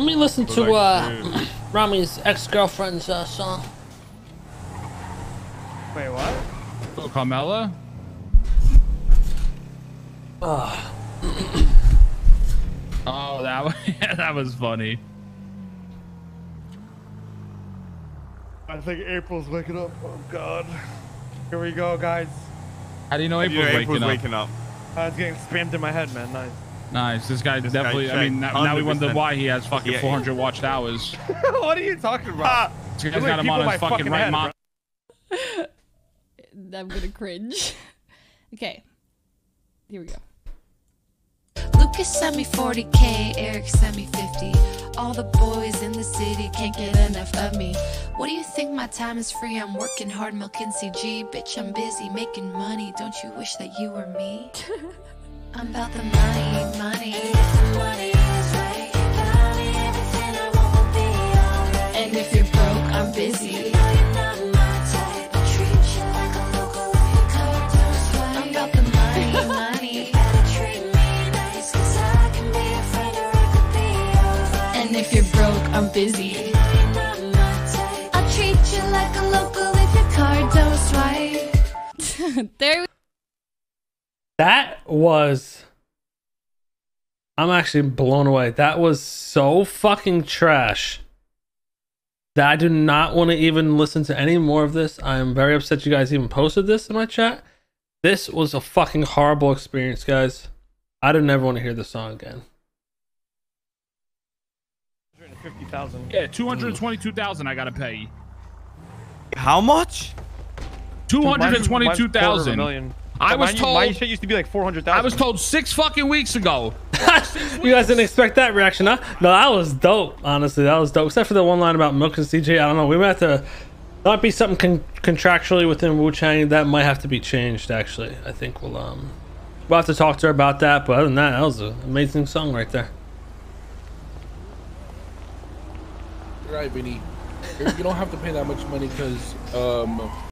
Let me listen to uh, Ramee's ex-girlfriend's uh, song. Wait, what? Oh, Carmella? Oh. oh, that was, yeah, that was funny. I think April's waking up. Oh God. Here we go, guys. How do you know You April's, know April's waking, waking up. Uh, it's getting spammed in my head, man. Nice. Up? Nice. This guy This guy definitely. I mean, now, now we wonder why he has fucking Yeah. 400 watched hours. what are you talking about? Ah, this guy's How many got him on his fucking fucking right head, mind. I'm gonna cringe. okay. Here we go. Lucas sent me 40k, Eric sent me 50. All the boys in the city can't get enough of me. What do you think my time is free? I'm working hard, milking CG. Bitch, I'm busy making money. Don't you wish that you were me? I'm about the money, money. Busy. I'm about the money, money. And if you're broke, I'm busy. I'll treat you like a local if your card don't swipe. there we That was. I'm actually blown away. That was so fucking trash that I do not want to even listen to any more of this. I am very upset you guys even posted this in my chat. This was a fucking horrible experience, guys. I do never want to hear this song again. 150,000. Yeah, 222,000 I gotta pay. How much? Mine's- mine's quarter of a 222,000. Million. I was told- My shit used to be like 400,000. I was told six fucking weeks ago. you guys didn't expect that reaction, huh? No, that was dope. Honestly, that was dope. Except for the one line about Milk and CG. I don't know. We might have to. That might be something con- contractually within Wu Chang that might have to be changed. Actually, I think we'll um we'll have to talk to her about that. But other than that, that was an amazing song right there. You're right, Vinny. You don't have to pay that much money because um,